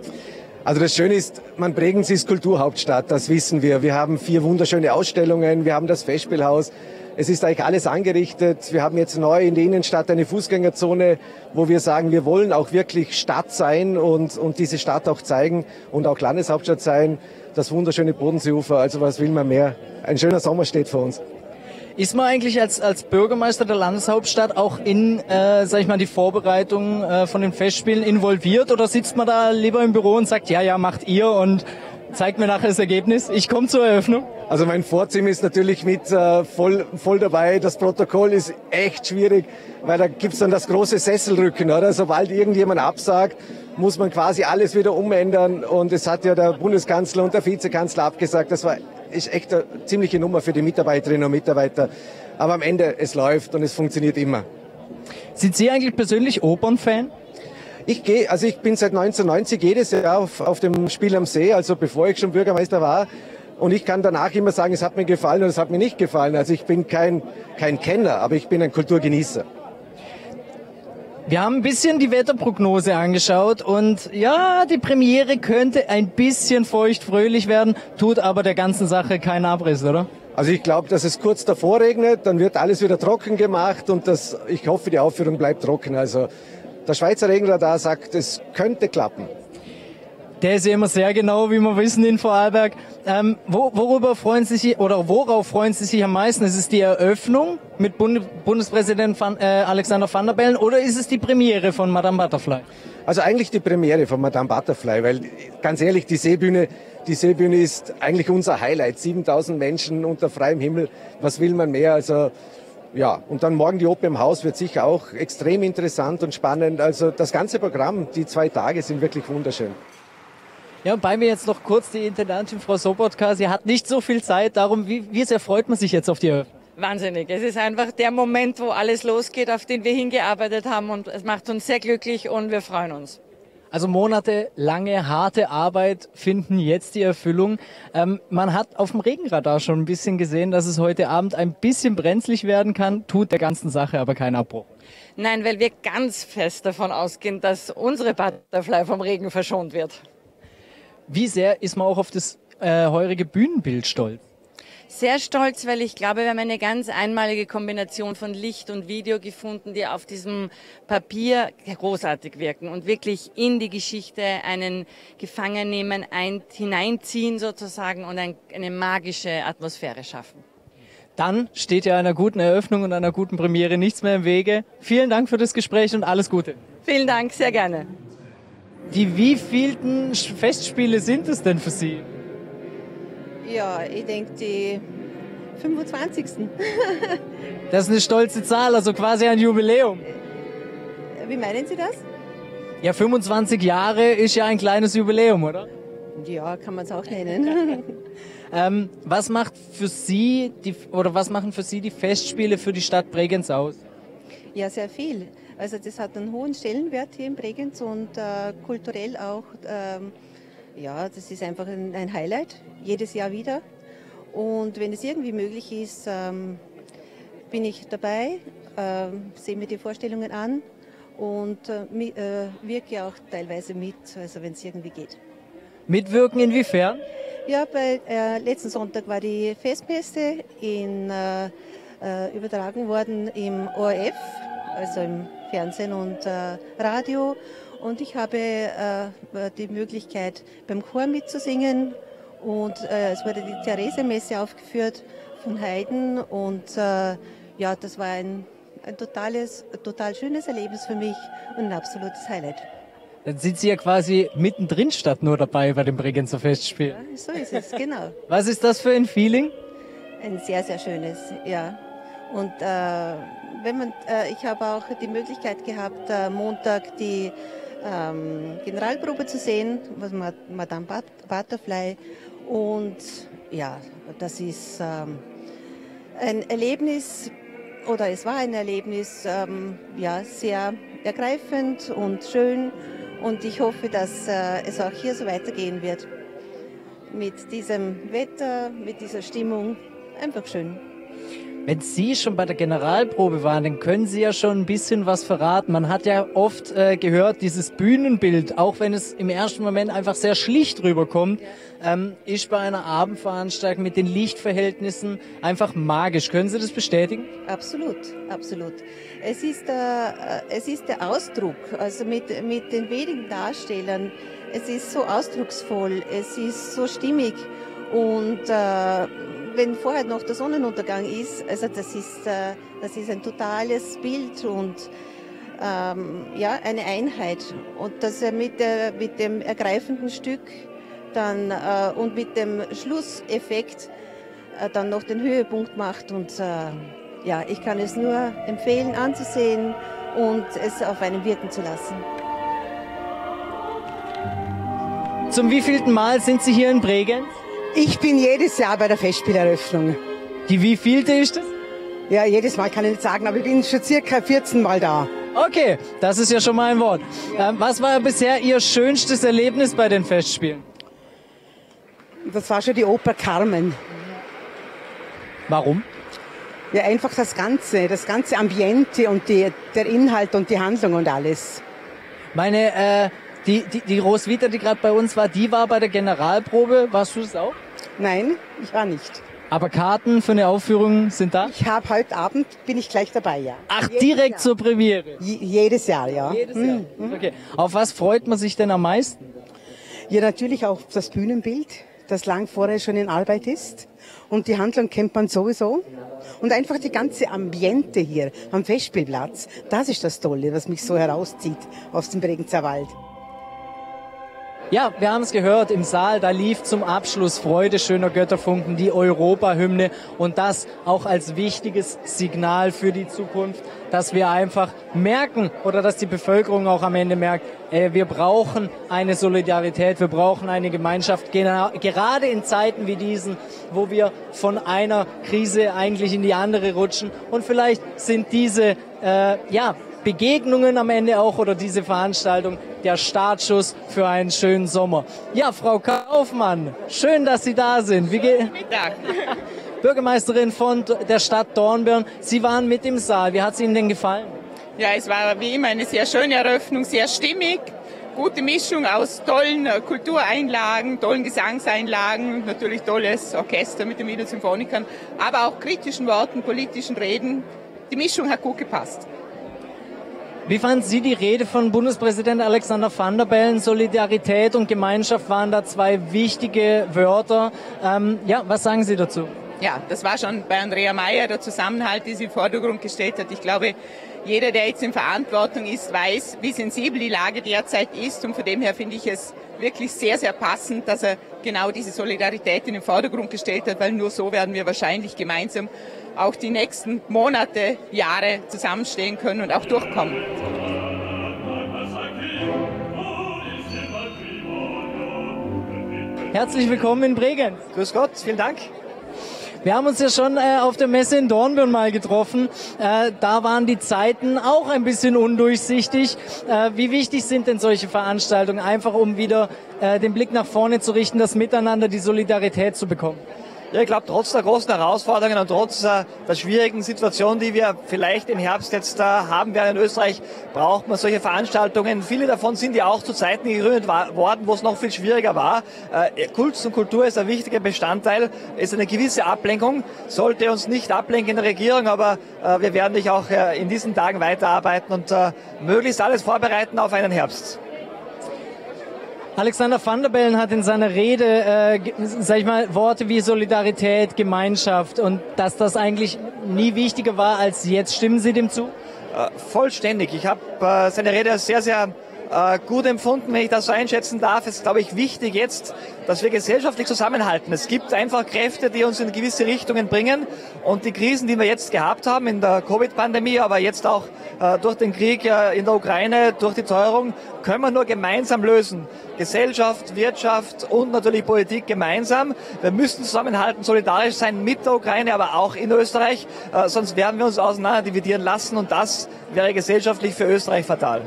[SPEAKER 10] Also das Schöne ist, man Bregenz ist Kulturhauptstadt, das wissen wir. Wir haben vier wunderschöne Ausstellungen, wir haben das Festspielhaus, es ist eigentlich alles angerichtet. Wir haben jetzt neu in der Innenstadt eine Fußgängerzone, wo wir sagen, wir wollen auch wirklich Stadt sein und, und diese Stadt auch zeigen und auch Landeshauptstadt sein. Das wunderschöne Bodenseeufer, also was will man mehr? Ein schöner Sommer steht vor uns.
[SPEAKER 6] Ist man eigentlich als, als Bürgermeister der Landeshauptstadt auch in, äh, sag ich mal, die Vorbereitung äh, von den Festspielen involviert oder sitzt man da lieber im Büro und sagt, ja, ja, macht ihr und zeigt mir nachher das Ergebnis? Ich komme zur Eröffnung.
[SPEAKER 10] Also mein Vorzimmer ist natürlich mit äh, voll, voll dabei. Das Protokoll ist echt schwierig, weil da gibt's dann das große Sesselrücken. Oder? Sobald irgendjemand absagt, muss man quasi alles wieder umändern. Und es hat ja der Bundeskanzler und der Vizekanzler abgesagt. Das war ist echt eine ziemliche Nummer für die Mitarbeiterinnen und Mitarbeiter. Aber am Ende, es läuft und es funktioniert immer.
[SPEAKER 6] Sind Sie eigentlich persönlich Opernfan?
[SPEAKER 10] Ich gehe, also ich bin seit 1990 jedes Jahr auf, auf dem Spiel am See, also bevor ich schon Bürgermeister war. Und ich kann danach immer sagen, es hat mir gefallen oder es hat mir nicht gefallen. Also ich bin kein, kein Kenner, aber ich bin ein Kulturgenießer.
[SPEAKER 6] Wir haben ein bisschen die Wetterprognose angeschaut und ja, die Premiere könnte ein bisschen feucht-fröhlich werden, tut aber der ganzen Sache keinen Abriss, oder?
[SPEAKER 10] Also ich glaube, dass es kurz davor regnet, dann wird alles wieder trocken gemacht und das, ich hoffe, die Aufführung bleibt trocken. Also der Schweizer Regenradar sagt, es könnte klappen.
[SPEAKER 6] Der ist ja immer sehr genau, wie wir wissen in Vorarlberg. Ähm, wo, worüber freuen Sie sich oder worauf freuen Sie sich am meisten? Ist es die Eröffnung mit Bund Bundespräsident Van, äh, Alexander Van der Bellen oder ist es die Premiere von Madame Butterfly?
[SPEAKER 10] Also eigentlich die Premiere von Madame Butterfly, weil ganz ehrlich, die Seebühne, die Seebühne ist eigentlich unser Highlight. 7000 Menschen unter freiem Himmel. Was will man mehr? Also ja, und dann morgen die Oper im Haus wird sicher auch extrem interessant und spannend. Also das ganze Programm, die zwei Tage sind wirklich wunderschön.
[SPEAKER 6] Ja, und bei mir jetzt noch kurz die Intendantin Frau Sobotka. Sie hat nicht so viel Zeit, darum, wie, wie sehr freut man sich jetzt auf die Eröffnung?
[SPEAKER 1] Wahnsinnig. Es ist einfach der Moment, wo alles losgeht, auf den wir hingearbeitet haben und es macht uns sehr glücklich und wir freuen uns.
[SPEAKER 6] Also monatelange harte Arbeit finden jetzt die Erfüllung. Ähm, man hat auf dem Regenradar schon ein bisschen gesehen, dass es heute Abend ein bisschen brenzlig werden kann, tut der ganzen Sache aber keinen Abbruch.
[SPEAKER 1] Nein, weil wir ganz fest davon ausgehen, dass unsere Butterfly vom Regen verschont wird.
[SPEAKER 6] Wie sehr ist man auch auf das äh, heurige Bühnenbild stolz?
[SPEAKER 1] Sehr stolz, weil ich glaube, wir haben eine ganz einmalige Kombination von Licht und Video gefunden, die auf diesem Papier großartig wirken und wirklich in die Geschichte einen Gefangen nehmen, ein, hineinziehen sozusagen und ein, eine magische Atmosphäre schaffen.
[SPEAKER 6] Dann steht ja einer guten Eröffnung und einer guten Premiere nichts mehr im Wege. Vielen Dank für das Gespräch und alles Gute.
[SPEAKER 1] Vielen Dank, sehr gerne.
[SPEAKER 6] Die wievielten Festspiele sind es denn für Sie?
[SPEAKER 11] Ja, ich denke die 25.
[SPEAKER 6] das ist eine stolze Zahl, also quasi ein Jubiläum.
[SPEAKER 11] Wie meinen Sie das?
[SPEAKER 6] Ja, 25 Jahre ist ja ein kleines Jubiläum, oder?
[SPEAKER 11] Ja, kann man es auch nennen.
[SPEAKER 6] ähm, was macht für Sie die, oder was machen für Sie die Festspiele für die Stadt Bregenz aus?
[SPEAKER 11] Ja, sehr viel. Also das hat einen hohen Stellenwert hier in Bregenz und äh, kulturell auch. Ähm, ja, das ist einfach ein, ein, Highlight, jedes Jahr wieder. Und wenn es irgendwie möglich ist, ähm, bin ich dabei, äh, sehe mir die Vorstellungen an und äh, äh, wirke auch teilweise mit, also wenn es irgendwie geht.
[SPEAKER 6] Mitwirken inwiefern?
[SPEAKER 11] Ja, bei, äh, letzten Sonntag war die Festmesse in, äh, äh, übertragen worden im ORF, also im Fernsehen und Radio. Und ich habe die Möglichkeit, beim Chor mitzusingen. Und es wurde die Therese-Messe aufgeführt von Haydn. Und ja, das war ein, ein totales, total schönes Erlebnis für mich und ein absolutes Highlight.
[SPEAKER 6] Dann sind Sie ja quasi mittendrin statt nur dabei bei dem Bregenzer Festspiel. Ja,
[SPEAKER 11] so ist es, genau.
[SPEAKER 6] Was ist das für ein Feeling?
[SPEAKER 11] Ein sehr, sehr schönes, ja. Und äh, wenn man, äh, ich habe auch die Möglichkeit gehabt, äh, Montag die ähm, Generalprobe zu sehen, was Madame Butterfly. Und ja, das ist ähm, ein Erlebnis, oder es war ein Erlebnis, ähm, ja, sehr ergreifend und schön. Und ich hoffe, dass äh, es auch hier so weitergehen wird. Mit diesem Wetter, mit dieser Stimmung. Einfach schön.
[SPEAKER 6] Wenn Sie schon bei der Generalprobe waren, dann können Sie ja schon ein bisschen was verraten. Man hat ja oft äh, gehört, dieses Bühnenbild, auch wenn es im ersten Moment einfach sehr schlicht rüberkommt, ähm, ist bei einer Abendveranstaltung mit den Lichtverhältnissen einfach magisch. Können Sie das bestätigen?
[SPEAKER 11] Absolut, absolut. Es ist, äh, es ist der Ausdruck, also mit, mit den wenigen Darstellern. Es ist so ausdrucksvoll, es ist so stimmig und äh, wenn vorher noch der Sonnenuntergang ist, also das ist, äh, das ist ein totales Bild und ähm, ja, eine Einheit. Und dass er mit, der, mit dem ergreifenden Stück dann äh, und mit dem Schlusseffekt äh, dann noch den Höhepunkt macht. Und äh, ja, ich kann es nur empfehlen anzusehen und es auf einen wirken zu lassen.
[SPEAKER 6] Zum wievielten Mal sind Sie hier in Bregenz?
[SPEAKER 12] Ich bin jedes Jahr bei der Festspieleröffnung.
[SPEAKER 6] Die wievielte ist es?
[SPEAKER 12] Ja, jedes Mal kann ich nicht sagen, aber ich bin schon circa 14 Mal da.
[SPEAKER 6] Okay, das ist ja schon mal ein Wort. Ähm, was war bisher Ihr schönstes Erlebnis bei den Festspielen?
[SPEAKER 12] Das war schon die Oper Carmen.
[SPEAKER 6] Warum?
[SPEAKER 12] Ja, einfach das Ganze, das ganze Ambiente und die, der Inhalt und die Handlung und alles.
[SPEAKER 6] Meine äh, die, die, die Roswitha, die gerade bei uns war, die war bei der Generalprobe. Warst du das auch?
[SPEAKER 12] Nein, ich war nicht.
[SPEAKER 6] Aber Karten für eine Aufführung sind da?
[SPEAKER 12] Ich habe heute Abend, bin ich gleich dabei, ja.
[SPEAKER 6] Ach, jedes direkt Jahr. zur Premiere?
[SPEAKER 12] Je, jedes Jahr, ja.
[SPEAKER 6] Jedes Jahr. Mhm. Okay. Auf was freut man sich denn am meisten?
[SPEAKER 12] Ja, natürlich auf das Bühnenbild, das lang vorher schon in Arbeit ist. Und die Handlung kennt man sowieso. Und einfach die ganze Ambiente hier am Festspielplatz, das ist das Tolle, was mich so herauszieht aus dem Bregenzer Wald.
[SPEAKER 6] Ja, wir haben es gehört. Im Saal, da lief zum Abschluss Freude schöner Götterfunken die Europahymne. Und das auch als wichtiges Signal für die Zukunft, dass wir einfach merken oder dass die Bevölkerung auch am Ende merkt, äh, wir brauchen eine Solidarität, wir brauchen eine Gemeinschaft, gerade in Zeiten wie diesen, wo wir von einer Krise eigentlich in die andere rutschen. Und vielleicht sind diese äh, ja Begegnungen am Ende auch oder diese Veranstaltung der Startschuss für einen schönen Sommer. Ja, Frau Kaufmann, schön, dass Sie da sind. Wie geht? Mittag. Bürgermeisterin von der Stadt Dornbirn. Sie waren mit im Saal. Wie hat es Ihnen denn gefallen?
[SPEAKER 13] Ja, es war wie immer eine sehr schöne Eröffnung, sehr stimmig gute Mischung aus tollen äh, Kultureinlagen, tollen Gesangseinlagen, natürlich tolles Orchester mit den Wiener Symphonikern, aber auch kritischen Worten, politischen Reden. Die Mischung hat gut gepasst.
[SPEAKER 6] Wie fanden Sie die Rede von Bundespräsident Alexander Van der Bellen? Solidarität und Gemeinschaft waren da zwei wichtige Wörter. Ähm, ja, was sagen Sie dazu?
[SPEAKER 13] Ja, das war schon bei Andrea Mayer der Zusammenhalt, die sie im Vordergrund gestellt hat. Ich glaube, jeder, der jetzt in Verantwortung ist, weiß, wie sensibel die Lage derzeit ist. Und von dem her finde ich es wirklich sehr, sehr passend, dass er genau diese Solidarität in den Vordergrund gestellt hat, weil nur so werden wir wahrscheinlich gemeinsam auch die nächsten Monate, Jahre zusammenstehen können und auch durchkommen.
[SPEAKER 6] Herzlich willkommen in Bregenz.
[SPEAKER 14] Grüß Gott, vielen Dank.
[SPEAKER 6] Wir haben uns ja schon äh, auf der Messe in Dornbirn mal getroffen. Äh, da waren die Zeiten auch ein bisschen undurchsichtig. Äh, wie wichtig sind denn solche Veranstaltungen, einfach um wieder äh, den Blick nach vorne zu richten, das Miteinander, die Solidarität zu bekommen?
[SPEAKER 14] Ja, ich glaube, trotz der großen Herausforderungen und trotz äh, der schwierigen Situation, die wir vielleicht im Herbst jetzt äh, haben werden in Österreich, braucht man solche Veranstaltungen. Viele davon sind ja auch zu Zeiten gegründet worden, wo es noch viel schwieriger war. Äh, Kunst und Kultur ist ein wichtiger Bestandteil, ist eine gewisse Ablenkung, sollte uns nicht ablenken in der Regierung, aber äh, wir werden dich auch äh, in diesen Tagen weiterarbeiten und äh, möglichst alles vorbereiten auf einen Herbst.
[SPEAKER 6] Alexander Van der Bellen hat in seiner Rede, äh, sag ich mal, Worte wie Solidarität, Gemeinschaft und dass das eigentlich nie wichtiger war als jetzt. Stimmen Sie dem zu?
[SPEAKER 14] Äh, vollständig. Ich habe äh, seine Rede sehr, sehr äh, gut empfunden, wenn ich das so einschätzen darf. Es ist, glaube ich, wichtig jetzt, dass wir gesellschaftlich zusammenhalten. Es gibt einfach Kräfte, die uns in gewisse Richtungen bringen. Und die Krisen, die wir jetzt gehabt haben in der Covid-Pandemie, aber jetzt auch äh, durch den Krieg äh, in der Ukraine, durch die Teuerung, können wir nur gemeinsam lösen. Gesellschaft, Wirtschaft und natürlich Politik gemeinsam. Wir müssen zusammenhalten, solidarisch sein mit der Ukraine, aber auch in Österreich. Äh, sonst werden wir uns auseinander dividieren lassen und das wäre gesellschaftlich für Österreich fatal.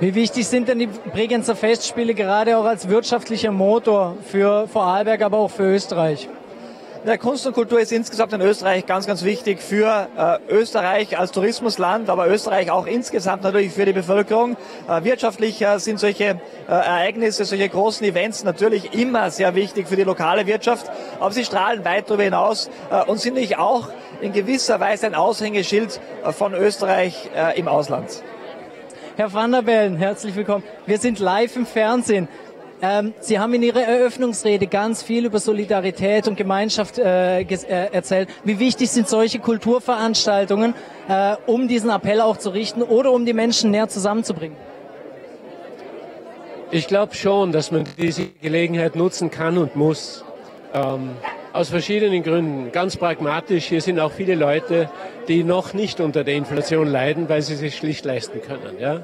[SPEAKER 6] Wie wichtig sind denn die Bregenzer Festspiele gerade auch als wirtschaftlicher Motor für Vorarlberg, aber auch für Österreich?
[SPEAKER 14] Ja, Kunst und Kultur ist insgesamt in Österreich ganz, ganz wichtig für äh, Österreich als Tourismusland, aber Österreich auch insgesamt natürlich für die Bevölkerung. Äh, wirtschaftlich äh, sind solche äh, Ereignisse, solche großen Events natürlich immer sehr wichtig für die lokale Wirtschaft, aber sie strahlen weit darüber hinaus äh, und sind natürlich auch in gewisser Weise ein Aushängeschild äh, von Österreich im Ausland.
[SPEAKER 6] Herr Van der Bellen, herzlich willkommen. Wir sind live im Fernsehen. Ähm, Sie haben in Ihrer Eröffnungsrede ganz viel über Solidarität und Gemeinschaft äh, äh, erzählt. Wie wichtig sind solche Kulturveranstaltungen, äh, um diesen Appell auch zu richten oder um die Menschen näher zusammenzubringen?
[SPEAKER 15] Ich glaube schon, dass man diese Gelegenheit nutzen kann und muss. Ähm, aus verschiedenen Gründen. Ganz pragmatisch, hier sind auch viele Leute, die noch nicht unter der Inflation leiden, weil sie sich schlicht leisten können. Ja?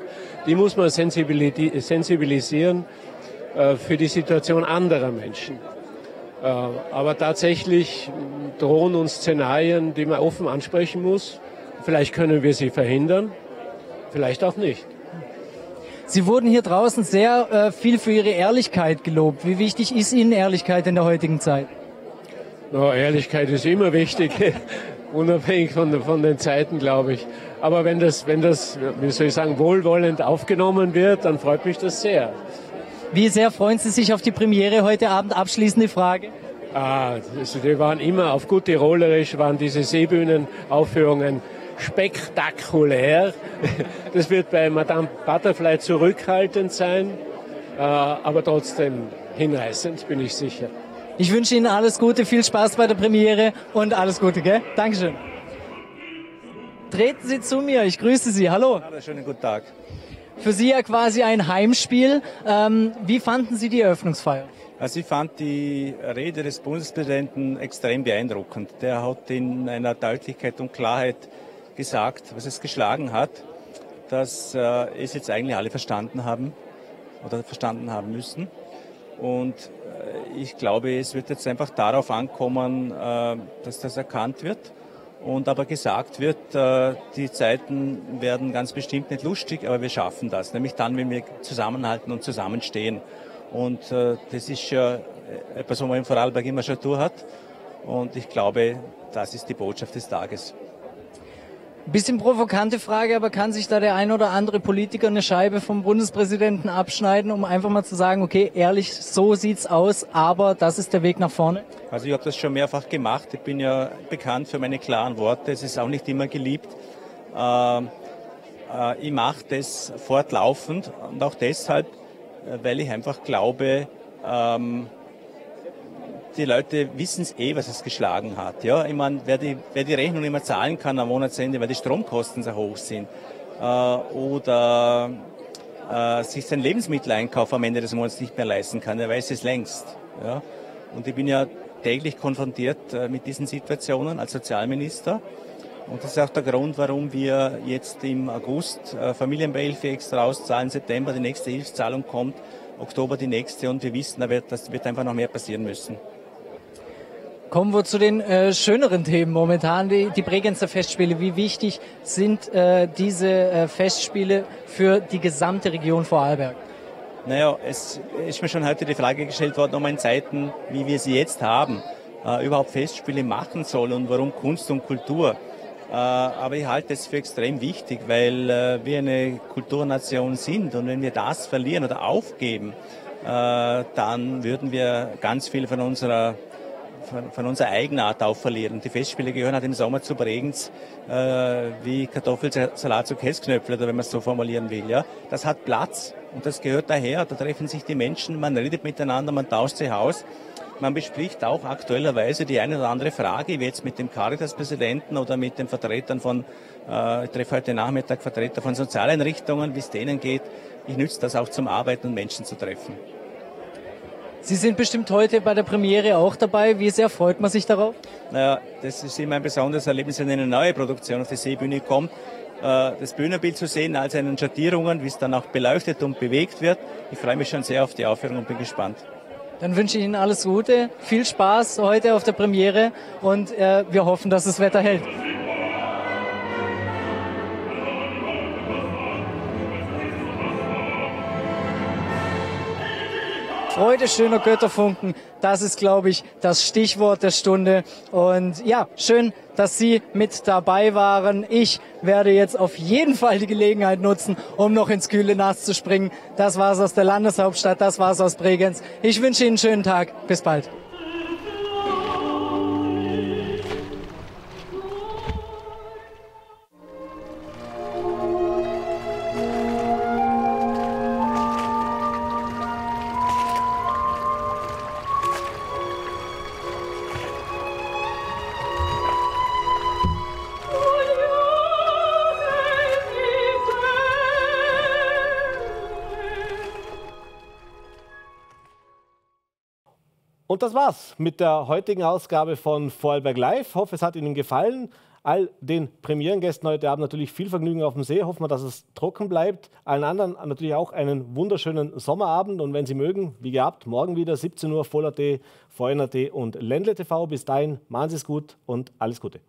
[SPEAKER 15] Die muss man sensibilisieren äh, für die Situation anderer Menschen. Äh, aber tatsächlich drohen uns Szenarien, die man offen ansprechen muss. Vielleicht können wir sie verhindern, vielleicht auch nicht.
[SPEAKER 6] Sie wurden hier draußen sehr äh, viel für Ihre Ehrlichkeit gelobt. Wie wichtig ist Ihnen Ehrlichkeit in der heutigen Zeit?
[SPEAKER 15] No, Ehrlichkeit ist immer wichtig, unabhängig von, von den Zeiten, glaube ich. Aber wenn das, wenn das, wie soll ich sagen, wohlwollend aufgenommen wird, dann freut mich das sehr.
[SPEAKER 6] Wie sehr freuen Sie sich auf die Premiere heute Abend? Abschließende Frage.
[SPEAKER 15] Ah, also die waren immer auf gut Tirolerisch, waren diese Seebühnenaufführungen spektakulär. Das wird bei Madame Butterfly zurückhaltend sein, äh, aber trotzdem hinreißend, bin ich sicher.
[SPEAKER 6] Ich wünsche Ihnen alles Gute, viel Spaß bei der Premiere und alles Gute, gell? Dankeschön. Treten Sie zu mir, ich grüße Sie. Hallo.
[SPEAKER 16] Hallo, schönen guten Tag.
[SPEAKER 6] Für Sie ja quasi ein Heimspiel. Ähm, wie fanden Sie die Eröffnungsfeier?
[SPEAKER 16] Also ich fand die Rede des Bundespräsidenten extrem beeindruckend. Der hat in einer Deutlichkeit und Klarheit gesagt, was es geschlagen hat, dass äh, es jetzt eigentlich alle verstanden haben oder verstanden haben müssen. Und ich glaube, es wird jetzt einfach darauf ankommen, äh, dass das erkannt wird und aber gesagt wird, äh, die Zeiten werden ganz bestimmt nicht lustig, aber wir schaffen das, nämlich dann, wenn wir zusammenhalten und zusammenstehen. Und das ist ja etwas, was man in Vorarlberg immer schon durch hat. Und ich glaube, das ist die Botschaft des Tages.
[SPEAKER 6] Bisschen provokante Frage, aber kann sich da der ein oder andere Politiker eine Scheibe vom Bundespräsidenten abschneiden, um einfach mal zu sagen, okay, ehrlich, so sieht's aus, aber das ist der Weg nach vorne?
[SPEAKER 16] Also ich habe das schon mehrfach gemacht. Ich bin ja bekannt für meine klaren Worte. Es ist auch nicht immer geliebt. Äh, äh, ich mache das fortlaufend und auch deshalb, äh, weil ich einfach glaube, ähm, die Leute wissen es eh, was es geschlagen hat. Ja, ich meine, wer die, wer die Rechnung nicht mehr zahlen kann am Monatsende, weil die Stromkosten so hoch sind, äh, oder äh, sich seinen Lebensmitteleinkauf am Ende des Monats nicht mehr leisten kann, der weiß es längst. Ja. Und ich bin ja täglich konfrontiert äh, mit diesen Situationen als Sozialminister. Und das ist auch der Grund, warum wir jetzt im August äh, Familienbeihilfe extra auszahlen, September die nächste Hilfszahlung kommt, Oktober die nächste und wir wissen, da wird, das wird einfach noch mehr passieren müssen.
[SPEAKER 6] Kommen wir zu den äh, schöneren Themen momentan, die, die Bregenzer Festspiele. Wie wichtig sind äh, diese äh, Festspiele für die gesamte Region Vorarlberg?
[SPEAKER 16] Naja, es ist mir schon heute die Frage gestellt worden, um in Zeiten, wie wir sie jetzt haben, äh, überhaupt Festspiele machen soll und warum Kunst und Kultur. Äh, aber ich halte es für extrem wichtig, weil äh, wir eine Kulturnation sind und wenn wir das verlieren oder aufgeben, dann würden wir ganz viel von unserer von, von unserer Eigenart auch verlieren. Die Festspiele gehören halt im Sommer zu Bregenz äh, wie Kartoffelsalat zu Käsknöpfel, oder wenn man es so formulieren will. Ja. Das hat Platz und das gehört daher. Da treffen sich die Menschen, man redet miteinander, man tauscht sich aus. Man bespricht auch aktuellerweise die eine oder andere Frage, wie jetzt mit dem Caritas-Präsidenten oder mit den Vertretern von, äh, ich treffe heute Nachmittag Vertreter von Sozialeinrichtungen, wie es denen geht. Ich nütze das auch zum Arbeiten und Menschen zu treffen.
[SPEAKER 6] Sie sind bestimmt heute bei der Premiere auch dabei. Wie sehr freut man sich darauf?
[SPEAKER 16] Naja, das ist immer ein besonderes Erlebnis, wenn eine neue Produktion auf die Seebühne kommt. Äh, das Bühnenbild zu sehen, all seinen Schattierungen, wie es dann auch beleuchtet und bewegt wird. Ich freue mich schon sehr auf die Aufführung und bin gespannt.
[SPEAKER 6] Dann wünsche ich Ihnen alles Gute, viel Spaß heute auf der Premiere und äh, wir hoffen, dass das Wetter hält. Freude schöner Götterfunken, das ist, glaube ich, das Stichwort der Stunde. Und ja, schön, dass Sie mit dabei waren. Ich werde jetzt auf jeden Fall die Gelegenheit nutzen, um noch ins kühle Nass zu springen. Das war's aus der Landeshauptstadt, das war's aus Bregenz. Ich wünsche Ihnen einen schönen Tag. Bis bald.
[SPEAKER 3] Das war's mit der heutigen Ausgabe von Vorarlberg Live. Ich hoffe, es hat Ihnen gefallen. All den Premierengästen heute Abend natürlich viel Vergnügen auf dem See. Hoffen wir, dass es trocken bleibt. Allen anderen natürlich auch einen wunderschönen Sommerabend. Und wenn Sie mögen, wie gehabt, morgen wieder 17 Uhr Voll.at, VNAT und Ländle TV. Bis dahin, machen Sie es gut und alles Gute.